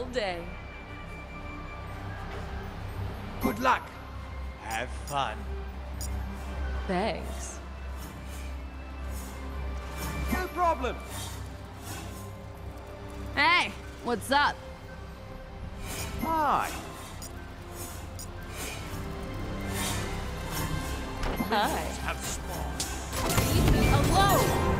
beautiful day. Good luck. Have fun. Thanks. No problem. Hey, what's up? Hi. Hi. Have spawn. Leave me alone!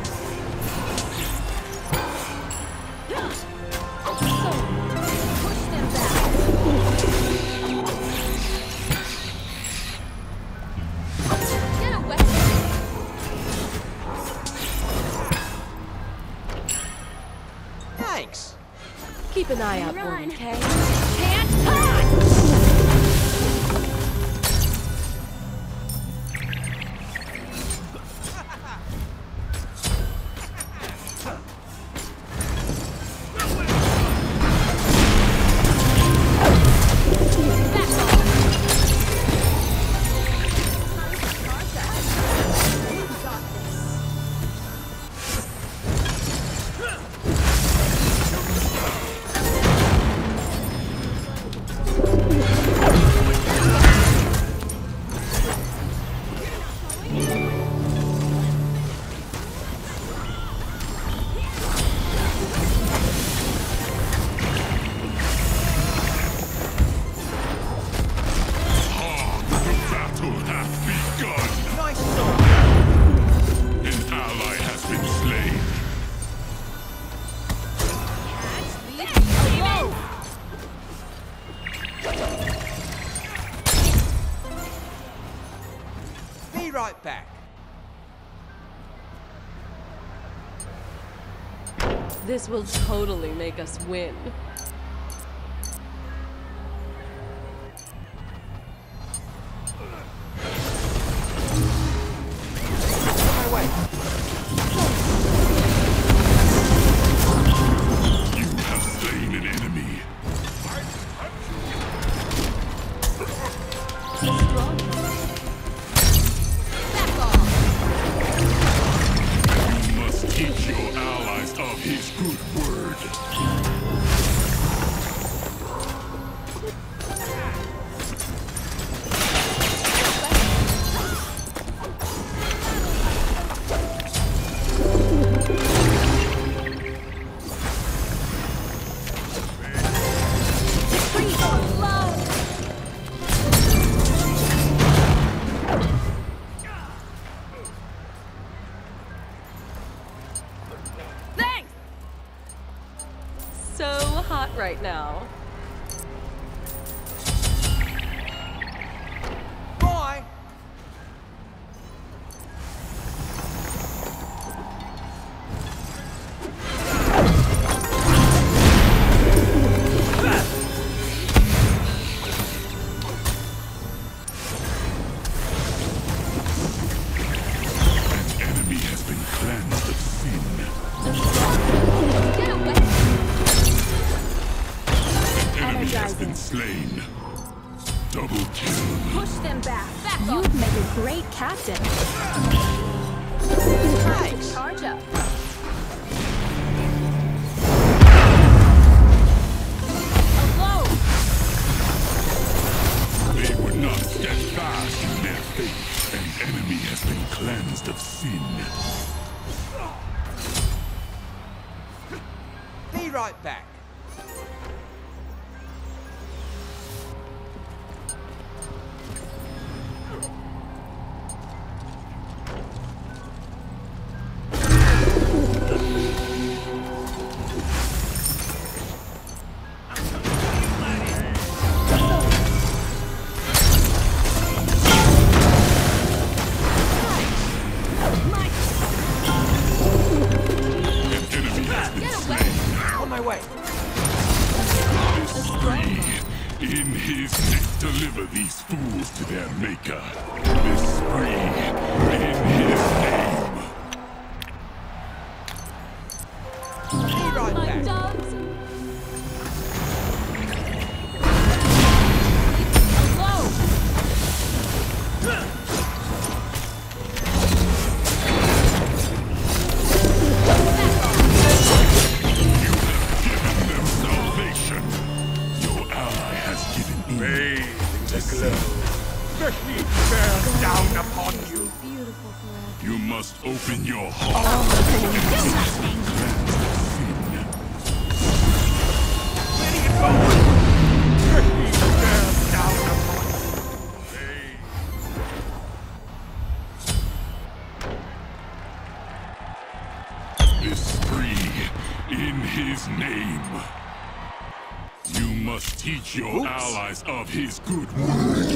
Eye out for me, Kay. This will totally make us win. Back! Back You'd off! make a great captain. Thanks. Charge up! Alone! They were not steadfast in their faith. An enemy has been cleansed of sin. Be right back. This spree. In his beautiful forever. You must open your heart. Oh, in his name. You must teach your Oops. allies of his good word.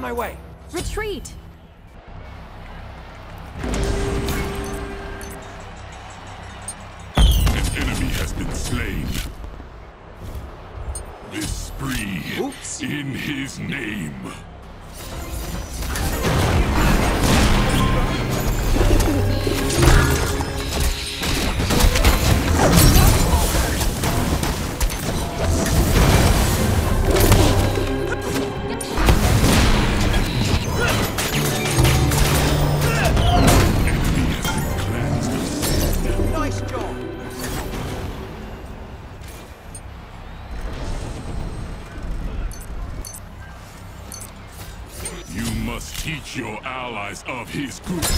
on my way. Retreat! An enemy has been slain. This spree Oops. in his name. of his good.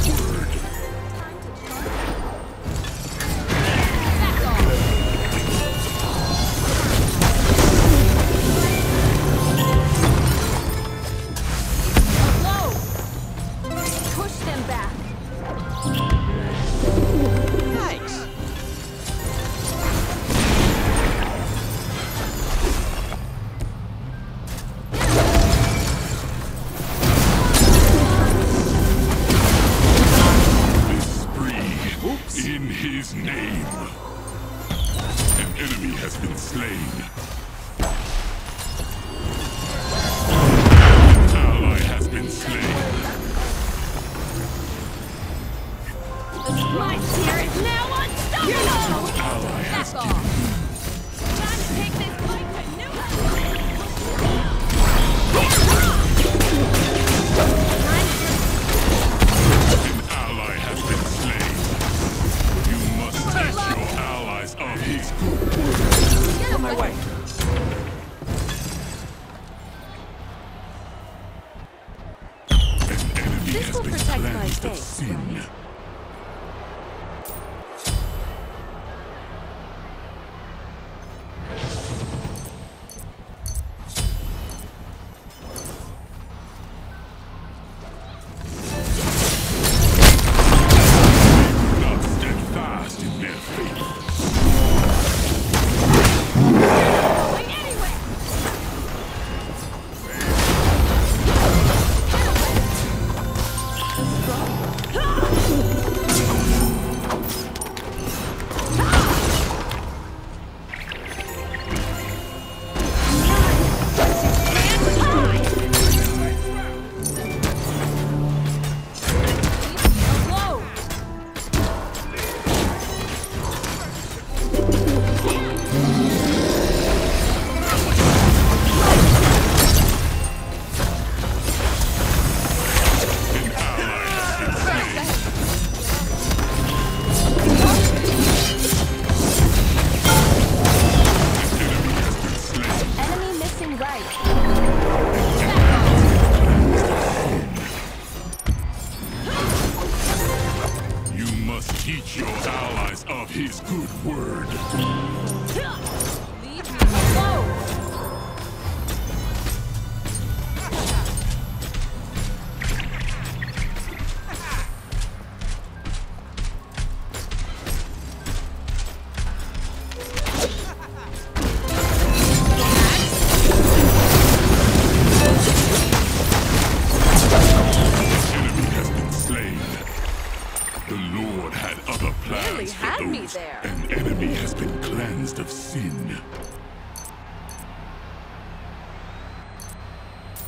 cleansed of sin.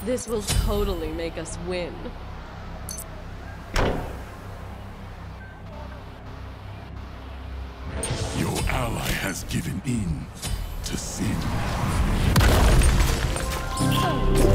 This will totally make us win. Your ally has given in to sin. Oh.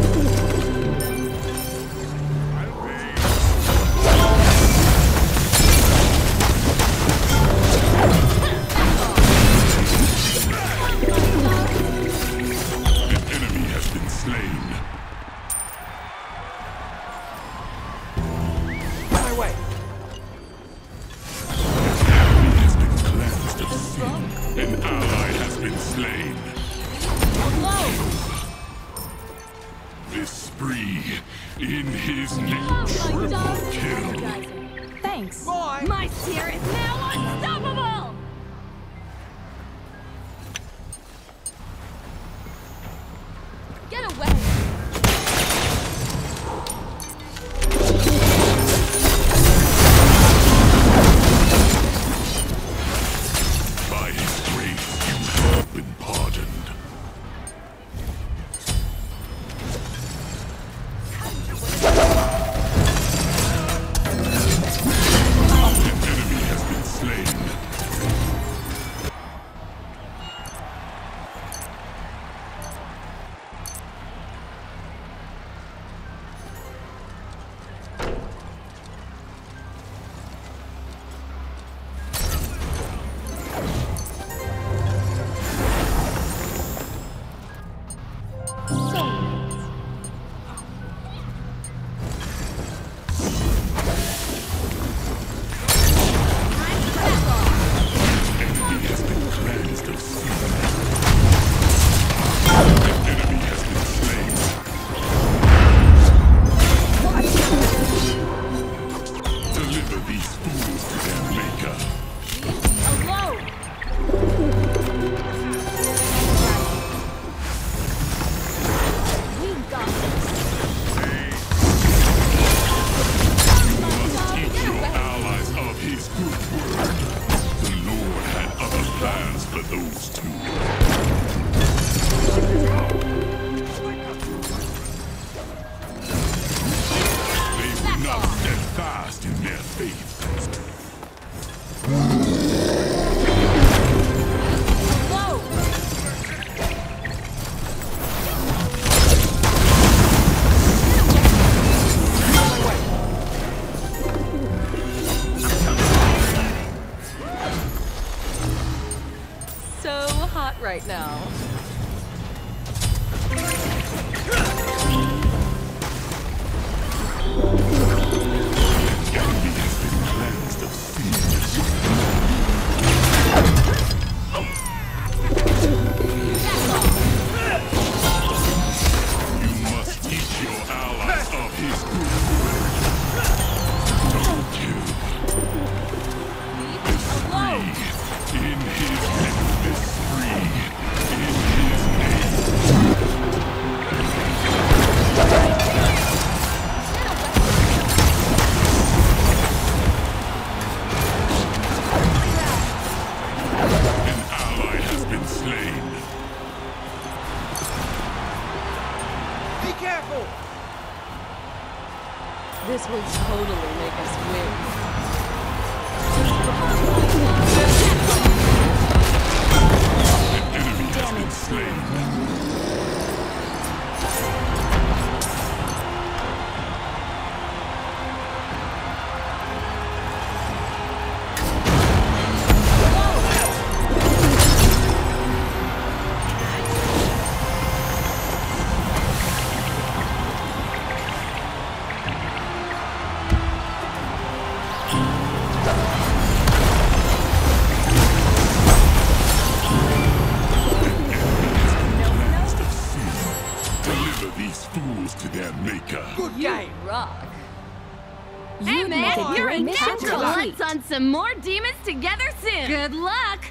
Hey man, you're natural. Tetra Let's on some more demons together soon. Good luck.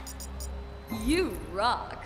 You rock.